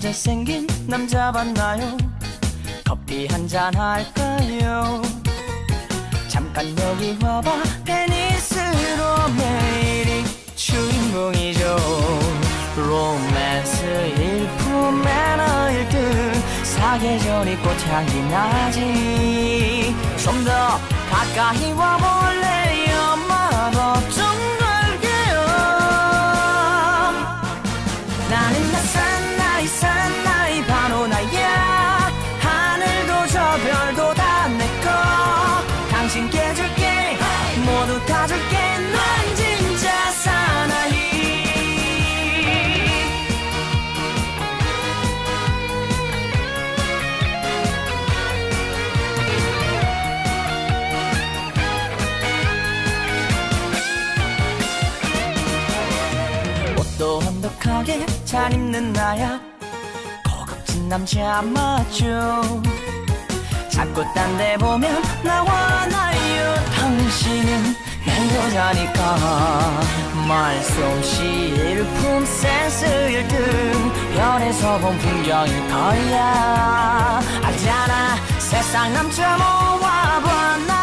잘생긴 남자 봤나요? 커피 한 잔 할까요? 잠깐 여기 와봐 베니스로 매일이 주인공이죠 로맨스 일품 매너 1등 사계절이 꽃향기 나지 좀 더 가까이 와볼래요 마법 완벽하게 잘 입는 나야. 고급진 남자 맞죠? 자꾸 딴 데 보면 나와 나요. 당신은 내 여자니까. 말솜씨 일품 센스 1등. 별에서 본 풍경일 거야 알잖아 세상 남자 모아봐 나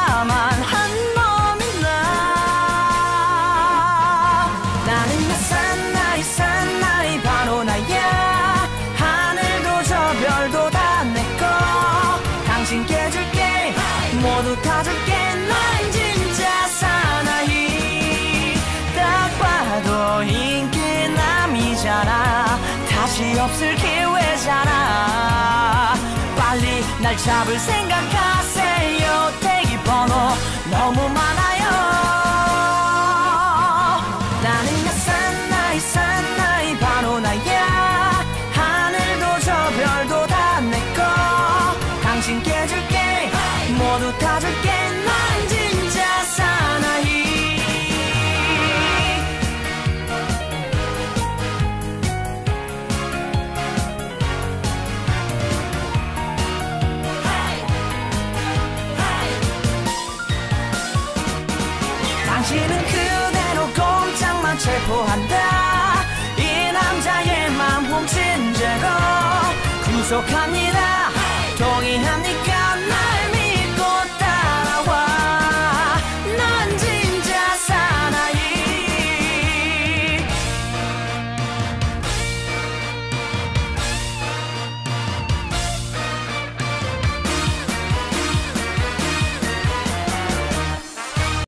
줄게 난 진짜 사나이. 딱 봐도 인기남이잖아. 다시 없을 기회잖아. 빨리 날 잡을 생각하세요 체포한다. 이 남자의 맘 훔친 죄로 구속합니다. 동의합니까